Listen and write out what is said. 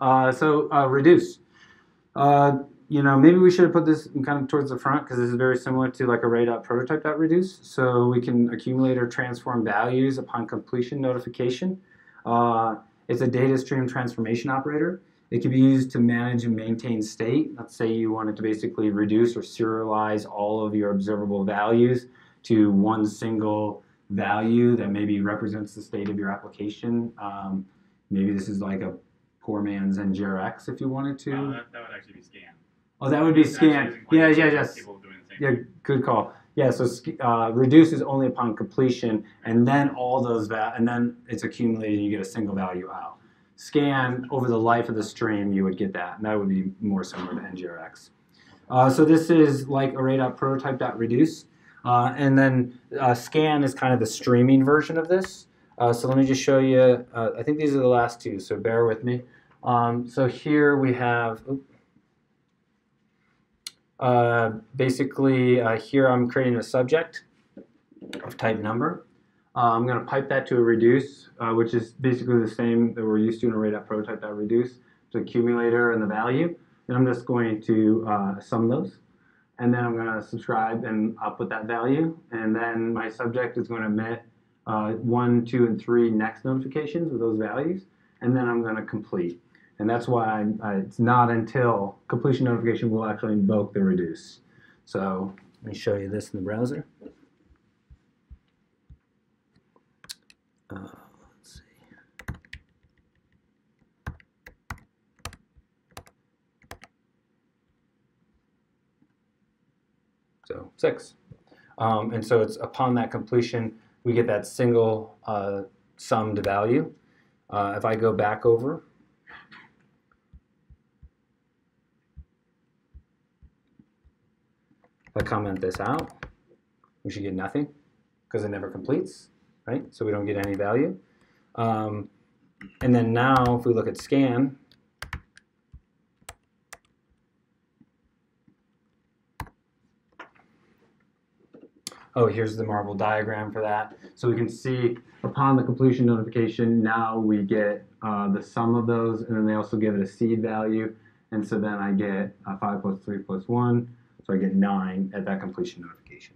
Uh, so uh, reduce. Uh, you know, maybe we should have put this kind of towards the front because this is very similar to like array.prototype.reduce. So we can accumulate or transform values upon completion notification. Uh, it's a data stream transformation operator. It can be used to manage and maintain state. Let's say you wanted to basically reduce or serialize all of your observable values to one single value that maybe represents the state of your application. Um, maybe this is like a poor man's NGRX if you wanted to. No, that, that would actually be scan. Oh, that would be scan. Yeah, yeah, yes. People doing the same Yeah, good call. Yeah, so uh, reduce is only upon completion, and then all those va- and then it's accumulated, and you get a single value out. Scan over the life of the stream, you would get that, and that would be more similar to NGRX. Uh, so this is like array.prototype.reduce, uh, and then uh, scan is kind of the streaming version of this. Uh, so let me just show you. Uh, I think these are the last two, so bear with me. Um, so here we have. Uh, basically, uh, here I'm creating a subject of type number. Uh, I'm going to pipe that to a reduce, uh, which is basically the same that we're used to in array.prototype.reduce, to accumulator and the value. And I'm just going to uh, sum those. And then I'm going to subscribe and output that value. And then my subject is going to emit uh, one, two, and three next notifications with those values. And then I'm going to complete. And that's why I'm, uh, it's not until completion notification will actually invoke the reduce. So let me show you this in the browser. Uh, let's see. So six. Um, and so it's upon that completion, we get that single uh, summed value. Uh, if I go back over, if I comment this out, we should get nothing because it never completes, right? So we don't get any value. Um, and then now, if we look at scan, oh, here's the marble diagram for that. So we can see upon the completion notification, now we get uh, the sum of those, and then they also give it a seed value. And so then I get uh, 5 plus 3 plus 1, so I get 9 at that completion notification.